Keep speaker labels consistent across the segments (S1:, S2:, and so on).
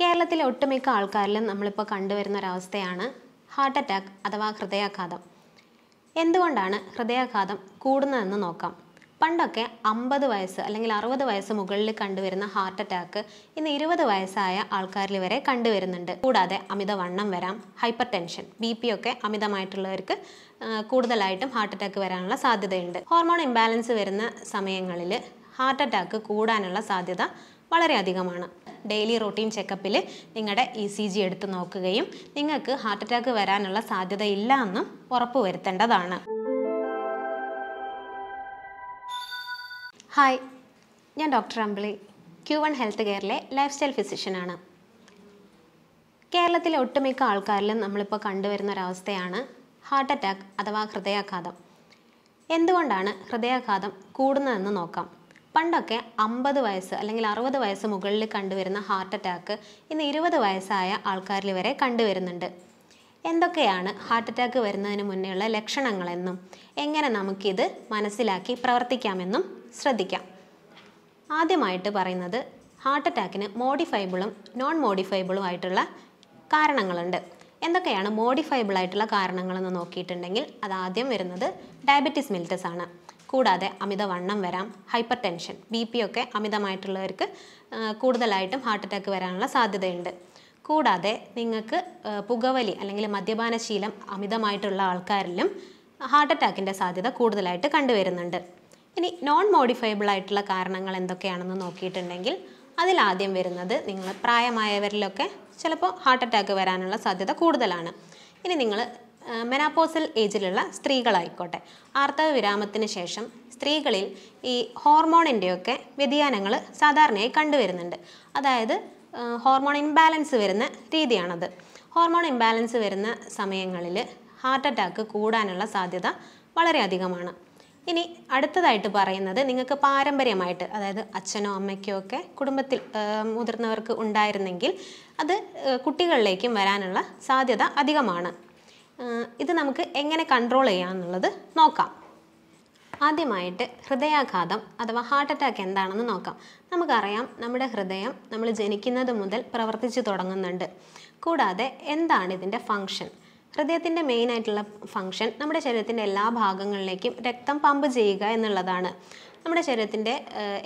S1: കേരളത്തിലെ ഒട്ടുമിക്ക ആൾക്കാരിലും നമ്മളിപ്പോൾ കണ്ടുവരുന്ന ഒരവസ്ഥയാണ് ഹാർട്ട് അറ്റാക്ക് അഥവാ ഹൃദയാഘാതം. എന്തുകൊണ്ടാണ് ഹൃദയാഘാതം കൂടുന്നതെന്ന് നോക്കാം. പണ്ടൊക്കെ അമ്പത് വയസ്സ് അല്ലെങ്കിൽ അറുപത് വയസ്സ് മുകളിൽ കണ്ടുവരുന്ന ഹാർട്ട് അറ്റാക്ക് ഇന്ന് ഇരുപത് വയസ്സായ ആൾക്കാരിൽ വരെ കണ്ടുവരുന്നുണ്ട്. കൂടാതെ അമിതവണ്ണം വരാം ഹൈപ്പർ ടെൻഷൻ ബി പി ഒക്കെ അമിതമായിട്ടുള്ളവർക്ക് കൂടുതലായിട്ടും ഹാർട്ട് അറ്റാക്ക് വരാനുള്ള സാധ്യതയുണ്ട്. ഹോർമോൺ ഇംബാലൻസ് വരുന്ന സമയങ്ങളിൽ ഹാർട്ട് അറ്റാക്ക് കൂടാനുള്ള സാധ്യത വളരെ അധികമാണ് ഡെയിലി റൂട്ടീൻ ചെക്കപ്പിൽ നിങ്ങളുടെ ഇ സി ജി എടുത്ത് നോക്കുകയും നിങ്ങൾക്ക് ഹാർട്ട് അറ്റാക്ക് വരാനുള്ള സാധ്യത ഇല്ല എന്നും ഉറപ്പുവരുത്തേണ്ടതാണ് ഹായ് ഞാൻ doctor Ambili Q one health കെയറിലെ lifestyle ഫിസിഷ്യനാണ്. കേരളത്തിലെ ഒട്ടുമിക്ക ആൾക്കാരിലും നമ്മളിപ്പോൾ കണ്ടുവരുന്ന ഒരവസ്ഥയാണ് ഹാർട്ട് അറ്റാക്ക് അഥവാ ഹൃദയാഘാതം. എന്തുകൊണ്ടാണ് ഹൃദയാഘാതം കൂടുന്നതെന്ന് നോക്കാം. പണ്ടൊക്കെ അമ്പത് വയസ്സ് അല്ലെങ്കിൽ അറുപത് വയസ്സ് മുകളിൽ കണ്ടുവരുന്ന ഹാർട്ട് അറ്റാക്ക് ഇന്ന് ഇരുപത് വയസ്സായ ആൾക്കാരിൽ വരെ കണ്ടുവരുന്നുണ്ട്. എന്തൊക്കെയാണ് ഹാർട്ട് അറ്റാക്ക് വരുന്നതിന് മുന്നേയുള്ള ലക്ഷണങ്ങളെന്നും എങ്ങനെ നമുക്കിത് മനസ്സിലാക്കി പ്രവർത്തിക്കാമെന്നും ശ്രദ്ധിക്കാം. ആദ്യമായിട്ട് പറയുന്നത് ഹാർട്ട് അറ്റാക്കിന് മോഡിഫൈബിളും നോൺ മോഡിഫൈബിളും ആയിട്ടുള്ള കാരണങ്ങളുണ്ട്. എന്തൊക്കെയാണ് മോഡിഫൈബിൾ ആയിട്ടുള്ള കാരണങ്ങളെന്ന് നോക്കിയിട്ടുണ്ടെങ്കിൽ അത് ആദ്യം വരുന്നത് ഡയബറ്റിസ് മിൽറ്റസ് ആണ് കൂടാതെ അമിതവണ്ണം വരാം ഹൈപ്പർ ടെൻഷൻ ബി പി ഒക്കെ അമിതമായിട്ടുള്ളവർക്ക് കൂടുതലായിട്ടും ഹാർട്ട് അറ്റാക്ക് വരാനുള്ള സാധ്യതയുണ്ട്. കൂടാതെ നിങ്ങൾക്ക് പുകവലി അല്ലെങ്കിൽ മദ്യപാനശീലം അമിതമായിട്ടുള്ള ആൾക്കാരിലും ഹാർട്ട് അറ്റാക്കിന്റെ സാധ്യത കൂടുതലായിട്ട് കണ്ടുവരുന്നുണ്ട്. ഇനി നോൺ മോഡിഫൈബിൾ ആയിട്ടുള്ള കാരണങ്ങൾ എന്തൊക്കെയാണെന്ന് നോക്കിയിട്ടുണ്ടെങ്കിൽ അതിലാദ്യം വരുന്നത് നിങ്ങൾ പ്രായമായവരിലൊക്കെ ചിലപ്പോൾ ഹാർട്ട് അറ്റാക്ക് വരാനുള്ള സാധ്യത കൂടുതലാണ്. ഇനി നിങ്ങൾ മെനാപ്പോസൽ ഏജിലുള്ള സ്ത്രീകളായിക്കോട്ടെ. ആർത്തവ വിരാമത്തിന് ശേഷം സ്ത്രീകളിൽ ഈ ഹോർമോണിന്റെയൊക്കെ വ്യതിയാനങ്ങൾ സാധാരണയായി കണ്ടുവരുന്നുണ്ട്. അതായത് ഹോർമോൺ ഇംബാലൻസ് വരുന്ന രീതിയാണത്. ഹോർമോൺ ഇംബാലൻസ് വരുന്ന സമയങ്ങളിൽ ഹാർട്ട് അറ്റാക്ക് കൂടാനുള്ള സാധ്യത വളരെ അധികമാണ്. ഇനി അടുത്തതായിട്ട് പറയുന്നത് നിങ്ങൾക്ക് പാരമ്പര്യമായിട്ട് അതായത് അച്ഛനോ അമ്മയ്ക്കോ ഒക്കെ കുടുംബത്തിൽ മുതിർന്നവർക്ക് ഉണ്ടായിരുന്നെങ്കിൽ അത് കുട്ടികളിലേക്കും വരാനുള്ള സാധ്യത അധികമാണ്. ഇത് നമുക്ക് എങ്ങനെ കൺട്രോൾ ചെയ്യാമെന്നുള്ളത് നോക്കാം. ആദ്യമായിട്ട് ഹൃദയാഘാതം അഥവാ ഹാർട്ട് അറ്റാക്ക് എന്താണെന്ന് നോക്കാം. നമുക്കറിയാം നമ്മുടെ ഹൃദയം നമ്മൾ ജനിക്കുന്നത് മുതൽ പ്രവർത്തിച്ചു തുടങ്ങുന്നുണ്ട്. കൂടാതെ എന്താണ് ഇതിന്റെ ഫങ്ഷൻ ഹൃദയത്തിന്റെ മെയിൻ ആയിട്ടുള്ള ഫങ്ഷൻ നമ്മുടെ ശരീരത്തിന്റെ എല്ലാ ഭാഗങ്ങളിലേക്കും രക്തം പമ്പ് ചെയ്യുക എന്നുള്ളതാണ്. നമ്മുടെ ശരീരത്തിന്റെ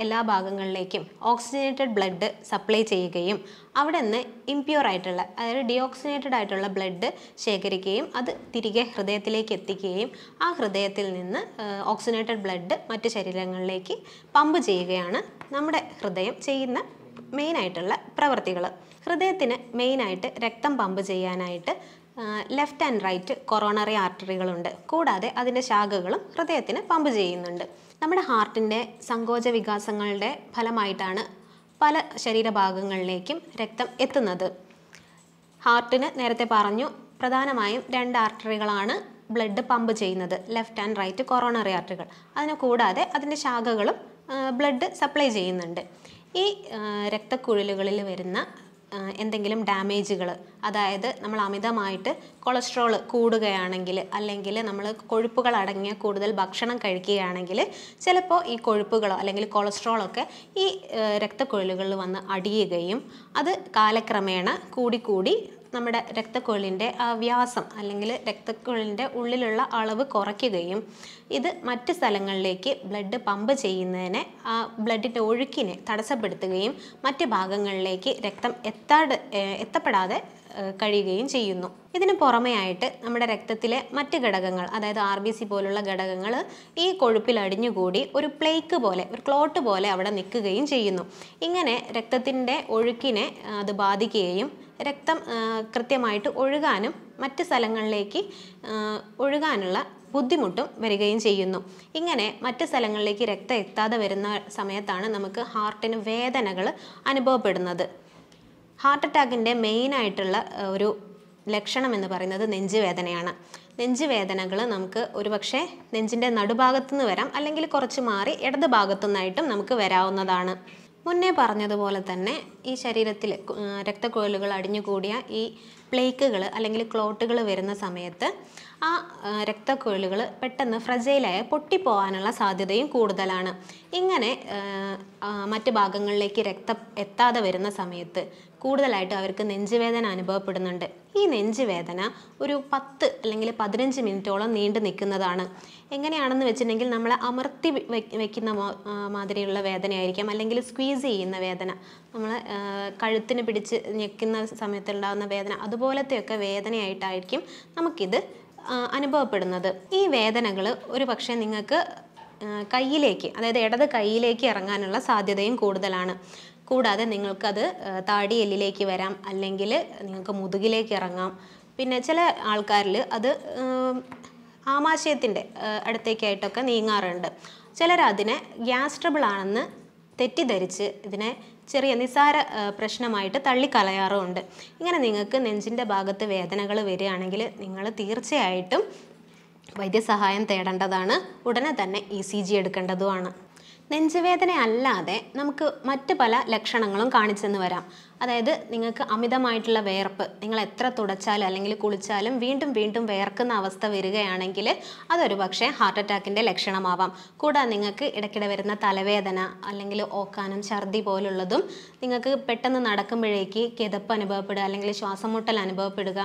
S1: എല്ലാ ഭാഗങ്ങളിലേക്കും ഓക്സിജനേറ്റഡ് ബ്ലഡ് സപ്ലൈ ചെയ്യുകയും അവിടെ നിന്ന് ഇംപ്യൂർ ആയിട്ടുള്ള അതായത് ഡിയോക്സിനേറ്റഡ് ആയിട്ടുള്ള ബ്ലഡ് ശേഖരിക്കുകയും അത് തിരികെ ഹൃദയത്തിലേക്ക് എത്തിക്കുകയും ആ ഹൃദയത്തിൽ നിന്ന് ഓക്സിജനേറ്റഡ് ബ്ലഡ് മറ്റ് ശരീരങ്ങളിലേക്ക് പമ്പ് ചെയ്യുകയാണ് നമ്മുടെ ഹൃദയം ചെയ്യുന്ന മെയിനായിട്ടുള്ള പ്രവർത്തികൾ. ഹൃദയത്തിന് മെയിനായിട്ട് രക്തം പമ്പ് ചെയ്യാനായിട്ട് ലെഫ്റ്റ് ആൻഡ് റൈറ്റ് കൊറോണറി ആർട്ടറികളുണ്ട് കൂടാതെ അതിന്റെ ശാഖകളും ഹൃദയത്തിന് പമ്പ് ചെയ്യുന്നുണ്ട്. നമ്മുടെ ഹാർട്ടിന്റെ സങ്കോച വികാസങ്ങളുടെ ഫലമായിട്ടാണ് പല ശരീരഭാഗങ്ങളിലേക്കും രക്തം എത്തുന്നത്. ഹാർട്ടിന് നേരത്തെ പറഞ്ഞു പ്രധാനമായും രണ്ട് ആർട്ടറികളാണ് ബ്ലഡ് പമ്പ് ചെയ്യുന്നത് ലെഫ്റ്റ് ആൻഡ് റൈറ്റ് കൊറോണറി ആർട്ടറികൾ. അതിന് കൂടാതെ അതിന്റെ ശാഖകളും ബ്ലഡ് സപ്ലൈ ചെയ്യുന്നുണ്ട്. ഈ രക്തക്കുഴലുകളിൽ വരുന്ന എന്തെങ്കിലും ഡാമേജുകൾ അതായത് നമ്മൾ അമിതമായിട്ട് കൊളസ്ട്രോൾ കൂടുകയാണെങ്കിൽ അല്ലെങ്കിൽ നമ്മൾ കൊഴുപ്പുകൾ അടങ്ങിയ കൂടുതൽ ഭക്ഷണം കഴിക്കുകയാണെങ്കിൽ ചിലപ്പോൾ ഈ കൊഴുപ്പുകളോ അല്ലെങ്കിൽ കൊളസ്ട്രോളൊക്കെ ഈ രക്തക്കുഴലുകളിൽ വന്ന് അടിയുകയും അത് കാലക്രമേണ കൂടിക്കൂടി നമ്മുടെ രക്തക്കുഴലിന്റെ വ്യാസം അല്ലെങ്കിൽ രക്തക്കുഴലിന്റെ ഉള്ളിലുള്ള അളവ് കുറയ്ക്കുകയും ഇത് മറ്റ് സ്ഥലങ്ങളിലേക്ക് ബ്ലഡ് പമ്പ് ചെയ്യുന്നതിനെ ആ ബ്ലഡിന്റെ ഒഴുക്കിനെ തടസ്സപ്പെടുത്തുകയും മറ്റ് ഭാഗങ്ങളിലേക്ക് രക്തം എത്താതെ എത്തപ്പെടാതെ കഴിയുകയും ചെയ്യുന്നു. ഇതിന് പുറമെയായിട്ട് നമ്മുടെ രക്തത്തിലെ മറ്റ് ഘടകങ്ങൾ അതായത് ആർ ബി സി പോലുള്ള ഘടകങ്ങൾ ഈ കൊഴുപ്പിൽ അടിഞ്ഞുകൂടി ഒരു പ്ലേക്ക് പോലെ ഒരു ക്ലോട്ട് പോലെ അവിടെ നിൽക്കുകയും ചെയ്യുന്നു. ഇങ്ങനെ രക്തത്തിന്റെ ഒഴുക്കിനെ അത് ബാധിക്കുകയും രക്തം കൃത്യമായിട്ട് ഒഴുകാനും മറ്റ് സ്ഥലങ്ങളിലേക്ക് ഒഴുകാനുള്ള ബുദ്ധിമുട്ടും വരികയും ചെയ്യുന്നു. ഇങ്ങനെ മറ്റ് സ്ഥലങ്ങളിലേക്ക് രക്തം എത്താതെ വരുന്ന സമയത്താണ് നമുക്ക് ഹാർട്ടിന് വേദനകൾ അനുഭവപ്പെടുന്നത്. ഹാർട്ട് അറ്റാക്കിന്റെ മെയിൻ ആയിട്ടുള്ള ഒരു ലക്ഷണം എന്ന് പറയുന്നത് നെഞ്ചുവേദനയാണ് നെഞ്ചുവേദനകൾ നമുക്ക് ഒരുപക്ഷെ നെഞ്ചിന്റെ നടുഭാഗത്തു നിന്ന് വരാം അല്ലെങ്കിൽ കുറച്ച് മാറി ഇടത് ഭാഗത്തു നിന്നായിട്ടും നമുക്ക് വരാവുന്നതാണ്. മുന്നേ പറഞ്ഞതുപോലെ തന്നെ ഈ ശരീരത്തിൽ രക്തക്കുഴലുകൾ അടിഞ്ഞുകൂടിയ ഈ പ്ലേക്കുകൾ അല്ലെങ്കിൽ ക്ലോട്ടുകൾ വരുന്ന സമയത്ത് ആ രക്തക്കുഴലുകൾ പെട്ടെന്ന് ഫ്രജൈലായ പൊട്ടിപ്പോവാനുള്ള സാധ്യതയും കൂടുതലാണ്. ഇങ്ങനെ മറ്റ് ഭാഗങ്ങളിലേക്ക് രക്തം എത്താതെ വരുന്ന സമയത്ത് കൂടുതലായിട്ട് അവർക്ക് നെഞ്ചുവേദന അനുഭവപ്പെടുന്നുണ്ട്. ഈ നെഞ്ചുവേദന ഒരു പത്ത് അല്ലെങ്കിൽ പതിനഞ്ച് മിനിറ്റോളം നീണ്ടു നിൽക്കുന്നതാണ്. എങ്ങനെയാണെന്ന് വെച്ചിട്ടുണ്ടെങ്കിൽ നമ്മൾ അമർത്തി വെക്കുന്ന മാതിരിയുള്ള വേദനയായിരിക്കാം. അല്ലെങ്കിൽ സ്ക്വീസ് ചെയ്യുന്ന വേദന നമ്മൾ കഴുത്തിന് പിടിച്ച് ഞെക്കുന്ന സമയത്തുണ്ടാകുന്ന വേദന അതുപോലത്തെയൊക്കെ വേദനയായിട്ടായിരിക്കും നമുക്കിത് അനുഭവപ്പെടുന്നത്. ഈ വേദനകൾ ഒരു പക്ഷേ നിങ്ങൾക്ക് കയ്യിലേക്ക് അതായത് ഇടത് കൈയിലേക്ക് ഇറങ്ങാനുള്ള സാധ്യതയും കൂടുതലാണ്. കൂടാതെ നിങ്ങൾക്കത് താടി എല്ലിലേക്ക് വരാം. അല്ലെങ്കിൽ നിങ്ങൾക്ക് മുതുകിലേക്ക് ഇറങ്ങാം. പിന്നെ ചില ആൾക്കാരിൽ അത് ആമാശയത്തിന്റെ അടുത്തേക്കായിട്ടൊക്കെ നീങ്ങാറുണ്ട്. ചിലരതിനെ ഗ്യാസ് ട്രബിൾ ആണെന്ന് തെറ്റിദ്ധരിച്ച് ഇതിനെ ചെറിയ നിസാര പ്രശ്നമായിട്ട് തള്ളിക്കളയാറുമുണ്ട്. ഇങ്ങനെ നിങ്ങൾക്ക് നെഞ്ചിന്റെ ഭാഗത്ത് വേദനകൾ വരികയാണെങ്കിൽ നിങ്ങൾ തീർച്ചയായിട്ടും വൈദ്യസഹായം തേടേണ്ടതാണ്. ഉടനെ തന്നെ ഇ സി ജി എടുക്കേണ്ടതുമാണ്. നെഞ്ചുവേദന അല്ലാതെ നമുക്ക് മറ്റ് പല ലക്ഷണങ്ങളും കാണിച്ചെന്ന് വരാം. അതായത് നിങ്ങൾക്ക് അമിതമായിട്ടുള്ള വേർപ്പ് നിങ്ങൾ എത്ര തുടച്ചാലും അല്ലെങ്കിൽ കുളിച്ചാലും വീണ്ടും വീണ്ടും വേർക്കുന്ന അവസ്ഥ വരികയാണെങ്കിൽ അതൊരു പക്ഷേ ഹാർട്ട് അറ്റാക്കിന്റെ ലക്ഷണമാവാം. കൂടാതെ നിങ്ങൾക്ക് ഇടയ്ക്കിടെ വരുന്ന തലവേദന അല്ലെങ്കിൽ ഓക്കാനം ഛർദി പോലുള്ളതും നിങ്ങൾക്ക് പെട്ടെന്ന് നടക്കുമ്പോഴേക്ക് കിതപ്പ് അനുഭവപ്പെടുക അല്ലെങ്കിൽ ശ്വാസം മുട്ടൽ അനുഭവപ്പെടുക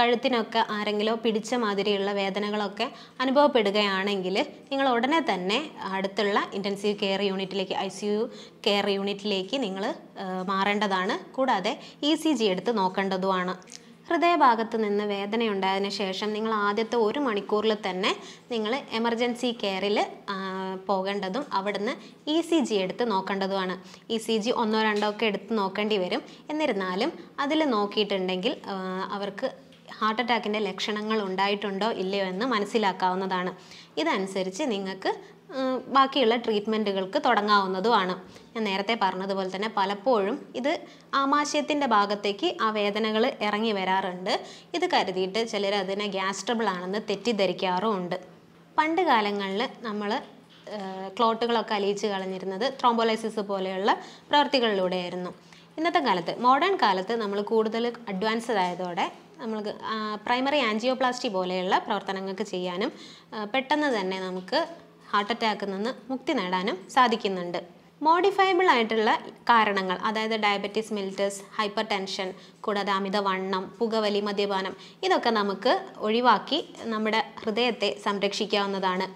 S1: കഴുത്തിനൊക്കെ ആരെങ്കിലും പിടിച്ച മാതിരിയുള്ള വേദനകളൊക്കെ അനുഭവപ്പെടുകയാണെങ്കിൽ നിങ്ങൾ ഉടനെ തന്നെ അടുത്തുള്ള ഇന്റൻസീവ് കെയർ യൂണിറ്റിലേക്ക് ഐ സി യു കെയർ യൂണിറ്റിലേക്ക് നിങ്ങൾ മാറേണ്ടതാണ്. കൂടാതെ ഇ സി ജി എടുത്ത് നോക്കേണ്ടതുമാണ്. ഹൃദയഭാഗത്ത് നിന്ന് വേദനയുണ്ടായതിന് ശേഷം നിങ്ങൾ ആദ്യത്തെ ഒരു മണിക്കൂറിൽ തന്നെ നിങ്ങൾ എമർജൻസി കെയറിൽ പോകേണ്ടതും അവിടുന്ന് ഇ സി ജി എടുത്ത് നോക്കേണ്ടതുമാണ്. ഇ സി ജി ഒന്നോ രണ്ടോ ഒക്കെ എടുത്ത് നോക്കേണ്ടി വരും. എന്നിരുന്നാലും അതിൽ നോക്കിയിട്ടുണ്ടെങ്കിൽ അവർക്ക് ഹാർട്ട് അറ്റാക്കിന്റെ ലക്ഷണങ്ങൾ ഉണ്ടായിട്ടുണ്ടോ ഇല്ലയോ എന്ന് മനസ്സിലാക്കാവുന്നതാണ്. ഇതനുസരിച്ച് നിങ്ങൾക്ക് ബാക്കിയുള്ള ട്രീറ്റ്മെന്റുകൾക്ക് തുടങ്ങാവുന്നതുമാണ്. ഞാൻ നേരത്തെ പറഞ്ഞതുപോലെ തന്നെ പലപ്പോഴും ഇത് ആമാശയത്തിന്റെ ഭാഗത്തേക്ക് ആ വേദനകൾ ഇറങ്ങി വരാറുണ്ട്. ഇത് കരുതിയിട്ട് ചിലർ അതിനെ ഗ്യാസ് ട്രബിൾ ആണെന്ന് തെറ്റിദ്ധരിക്കാറുമുണ്ട്. പണ്ട് കാലങ്ങളിൽ നമ്മൾ ക്ലോട്ടുകളൊക്കെ അലിയിച്ച് കളഞ്ഞിരുന്നത് ത്രോംബോലൈസിസ് പോലെയുള്ള പ്രവർത്തികളിലൂടെയായിരുന്നു. ഇന്നത്തെ കാലത്ത് മോഡേൺ കാലത്ത് നമ്മൾ കൂടുതൽ അഡ്വാൻസ്ഡ് ആയതോടെ നമ്മൾക്ക് പ്രൈമറി ആൻജിയോപ്ലാസ്റ്റി പോലെയുള്ള പ്രവർത്തനങ്ങൾക്ക് ചെയ്യാനും പെട്ടെന്ന് തന്നെ നമുക്ക് ഹാർട്ട് അറ്റാക്കിൽ നിന്ന് മുക്തി നേടാനും സാധിക്കുന്നുണ്ട്. മോഡിഫയബിൾ ആയിട്ടുള്ള കാരണങ്ങൾ അതായത് ഡയബറ്റീസ് മിൽറ്റസ് ഹൈപ്പർ ടെൻഷൻ കൂടാതെ അമിതവണ്ണം പുകവലി മദ്യപാനം ഇതൊക്കെ നമുക്ക് ഒഴിവാക്കി നമ്മുടെ ഹൃദയത്തെ സംരക്ഷിക്കാവുന്നതാണ്.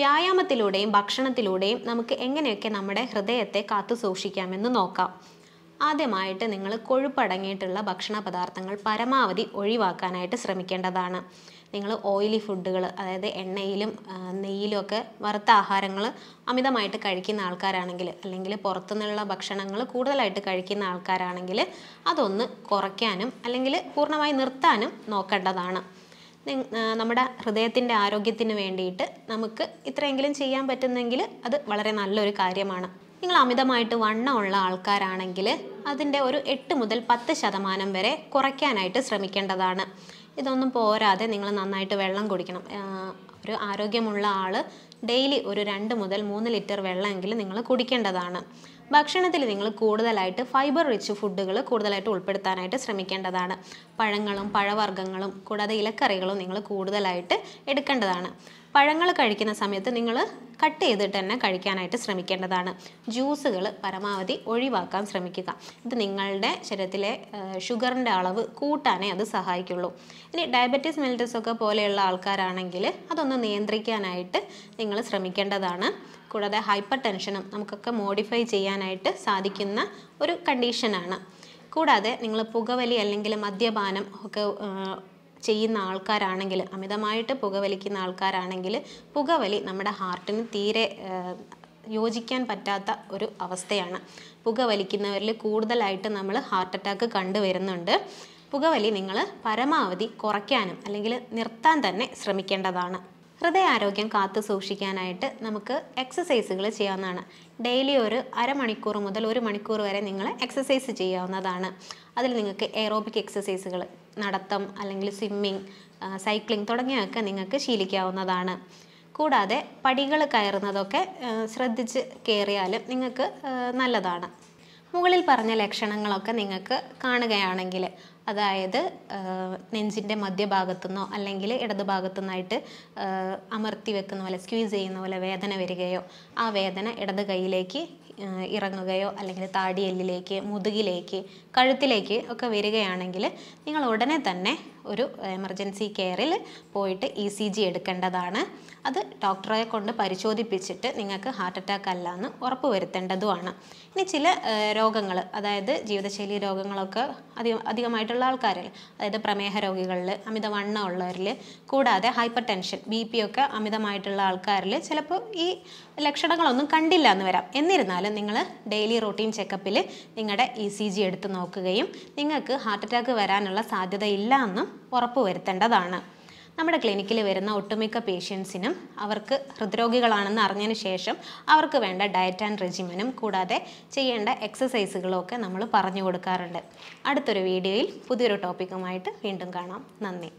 S1: വ്യായാമത്തിലൂടെയും ഭക്ഷണത്തിലൂടെയും നമുക്ക് എങ്ങനെയൊക്കെ നമ്മുടെ ഹൃദയത്തെ കാത്തു സൂക്ഷിക്കാമെന്ന് നോക്കാം. ആദ്യമായിട്ട് നിങ്ങൾ കൊഴുപ്പടങ്ങിയിട്ടുള്ള ഭക്ഷണ പദാർത്ഥങ്ങൾ പരമാവധി ഒഴിവാക്കാനായിട്ട് ശ്രമിക്കേണ്ടതാണ്. നിങ്ങൾ ഓയിലി ഫുഡുകൾ അതായത് എണ്ണയിലും നെയ്യിലും ഒക്കെ വറുത്ത ആഹാരങ്ങൾ അമിതമായിട്ട് കഴിക്കുന്ന ആൾക്കാരാണെങ്കിൽ അല്ലെങ്കിൽ പുറത്തുനിന്നുള്ള ഭക്ഷണങ്ങൾ കൂടുതലായിട്ട് കഴിക്കുന്ന ആൾക്കാരാണെങ്കിൽ അതൊന്ന് കുറയ്ക്കാനും അല്ലെങ്കിൽ പൂർണമായി നിർത്താനും നോക്കേണ്ടതാണ്. നമ്മുടെ ഹൃദയത്തിന്റെ ആരോഗ്യത്തിന് വേണ്ടിയിട്ട് നമുക്ക് ഇത്രയെങ്കിലും ചെയ്യാൻ പറ്റുന്നെങ്കിൽ അത് വളരെ നല്ലൊരു കാര്യമാണ്. നിങ്ങൾ അമിതമായിട്ട് വണ്ണമുള്ള ആൾക്കാരാണെങ്കിൽ അതിന്റെ ഒരു എട്ട് മുതൽ പത്ത് ശതമാനം വരെ കുറയ്ക്കാനായിട്ട് ശ്രമിക്കേണ്ടതാണ്. ഇതൊന്നും പോരാതെ നിങ്ങൾ നന്നായിട്ട് വെള്ളം കുടിക്കണം. ഒരു ആരോഗ്യമുള്ള ആൾ ഡെയിലി ഒരു രണ്ട് മുതൽ മൂന്ന് ലിറ്റർ വെള്ളമെങ്കിലും നിങ്ങൾ കുടിക്കേണ്ടതാണ്. ഭക്ഷണത്തിൽ നിങ്ങൾ കൂടുതലായിട്ട് ഫൈബർ റിച്ച് ഫുഡുകൾ കൂടുതലായിട്ട് ഉൾപ്പെടുത്താനായിട്ട് ശ്രമിക്കേണ്ടതാണ്. പഴങ്ങളും പഴവർഗങ്ങളും കൂടാതെ ഇലക്കറികളും നിങ്ങൾ കൂടുതലായിട്ട് എടുക്കേണ്ടതാണ്. പഴങ്ങൾ കഴിക്കുന്ന സമയത്ത് നിങ്ങൾ കട്ട് ചെയ്തിട്ട് തന്നെ കഴിക്കാനായിട്ട് ശ്രമിക്കേണ്ടതാണ്. ജ്യൂസുകൾ പരമാവധി ഒഴിവാക്കാൻ ശ്രമിക്കുക. ഇത് നിങ്ങളുടെ ശരീരത്തിലെ ഷുഗറിന്റെ അളവ് കൂട്ടാനേ അത് സഹായിക്കുള്ളൂ. ഇനി ഡയബറ്റീസ് മെലിറ്റസ് ഒക്കെ പോലെയുള്ള ആൾക്കാരാണെങ്കിൽ അതൊന്ന് നിയന്ത്രിക്കാനായിട്ട് നിങ്ങൾ ശ്രമിക്കേണ്ടതാണ്. കൂടാതെ ഹൈപ്പർ ടെൻഷനും നമുക്കൊക്കെ മോഡിഫൈ ചെയ്യാനായിട്ട് സാധിക്കുന്ന ഒരു കണ്ടീഷനാണ്. കൂടാതെ നിങ്ങൾ പുകവലി അല്ലെങ്കിൽ മദ്യപാനം ഒക്കെ ചെയ്യുന്ന ആൾക്കാരാണെങ്കിൽ അമിതമായിട്ട് പുകവലിക്കുന്ന ആൾക്കാരാണെങ്കിൽ പുകവലി നമ്മുടെ ഹാർട്ടിന് തീരെ യോജിക്കാൻ പറ്റാത്ത ഒരു അവസ്ഥയാണ്. പുകവലിക്കുന്നവരിൽ കൂടുതലായിട്ട് നമ്മൾ ഹാർട്ട് അറ്റാക്ക് കണ്ടുവരുന്നുണ്ട്. പുകവലി നിങ്ങൾ പരമാവധി കുറയ്ക്കാനും അല്ലെങ്കിൽ നിർത്താൻ തന്നെ ശ്രമിക്കേണ്ടതാണ്. ഹൃദയാരോഗ്യം കാത്തു സൂക്ഷിക്കാനായിട്ട് നമുക്ക് എക്സസൈസുകൾ ചെയ്യാവുന്നതാണ്. ഡെയിലി ഒരു അരമണിക്കൂർ മുതൽ ഒരു മണിക്കൂർ വരെ നിങ്ങൾ എക്സസൈസ് ചെയ്യാവുന്നതാണ്. അതിൽ നിങ്ങൾക്ക് എയറോബിക് എക്സസൈസുകൾ നടത്തം അല്ലെങ്കിൽ സ്വിമ്മിങ് സൈക്ലിംഗ് തുടങ്ങിയൊക്കെ നിങ്ങൾക്ക് ശീലിക്കാവുന്നതാണ്. കൂടാതെ പടികൾ കയറുന്നതൊക്കെ ശ്രദ്ധിച്ച് കയറിയാലും നിങ്ങൾക്ക് നല്ലതാണ്. മുകളിൽ പറഞ്ഞ ലക്ഷണങ്ങളൊക്കെ നിങ്ങൾക്ക് കാണുകയാണെങ്കിൽ അതായത് നെഞ്ചിന്റെ മധ്യഭാഗത്തുനിന്നോ അല്ലെങ്കിൽ ഇടതുഭാഗത്തു നിന്നായിട്ട് അമർത്തി വെക്കുന്ന പോലെ സ്ക്വീസ് ചെയ്യുന്ന പോലെ വേദന വരികയോ ആ വേദന ഇടത് കൈയിലേക്ക് ഇറങ്ങുകയോ അല്ലെങ്കിൽ താടിയെല്ലിലേക്ക് മുതുകിലേക്ക് കഴുത്തിലേക്ക് ഒക്കെ വരികയാണെങ്കിൽ നിങ്ങൾ ഉടനെ തന്നെ ഒരു എമർജൻസി കെയറിൽ പോയിട്ട് ഇ സി ജി എടുക്കേണ്ടതാണ്. അത് ഡോക്ടറെ കൊണ്ട് പരിശോധിപ്പിച്ചിട്ട് നിങ്ങൾക്ക് ഹാർട്ട് അറ്റാക്ക് അല്ല എന്ന് ഉറപ്പ് വരുത്തേണ്ടതുമാണ്. ഇനി ചില രോഗങ്ങൾ അതായത് ജീവിതശൈലി രോഗങ്ങളൊക്കെ അധികം അധികമായിട്ടുള്ള ആൾക്കാരിൽ അതായത് പ്രമേഹ രോഗികളിൽ അമിതവണ്ണം ഉള്ളവരിൽ കൂടാതെ ഹൈപ്പർ ടെൻഷൻ ബി പി ഒക്കെ അമിതമായിട്ടുള്ള ആൾക്കാരിൽ ചിലപ്പോൾ ഈ ലക്ഷണങ്ങളൊന്നും കണ്ടില്ല എന്ന് വരാം. എന്നിരുന്നാലും നിങ്ങൾ ഡെയിലി റൂട്ടീൻ ചെക്കപ്പിൽ നിങ്ങളുടെ ഇ സി ജി എടുത്ത് നോക്കുകയും നിങ്ങൾക്ക് ഹാർട്ട് അറ്റാക്ക് വരാനുള്ള സാധ്യത ഇല്ല എന്നും ഉറപ്പ് വരുത്തേണ്ടതാണ്. നമ്മുടെ ക്ലിനിക്കിൽ വരുന്ന ഒട്ടുമിക്ക പേഷ്യൻസിനും അവർക്ക് ഹൃദ്രോഗികളാണെന്ന് അറിഞ്ഞതിന് ശേഷം അവർക്ക് വേണ്ട ഡയറ്റ് ആൻഡ് റെജിമനും കൂടാതെ ചെയ്യേണ്ട എക്സസൈസുകളും ഒക്കെ നമ്മൾ പറഞ്ഞു കൊടുക്കാറുണ്ട്. അടുത്തൊരു വീഡിയോയിൽ പുതിയൊരു ടോപ്പിക്കുമായിട്ട് വീണ്ടും കാണാം. നന്ദി.